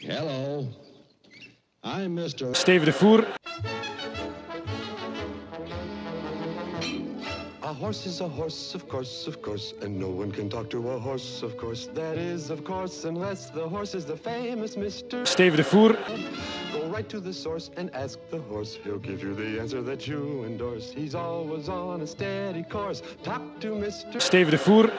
Hello. I'm Mr. Steve de Voer. A horse is a horse, of course, of course, and no one can talk to a horse, of course. That is, of course, unless the horse is the famous Mr. Steve Defour. Go right to the source and ask the horse. He'll give you the answer that you endorse. He's always on a steady course. Talk to Mr. Steve Defour.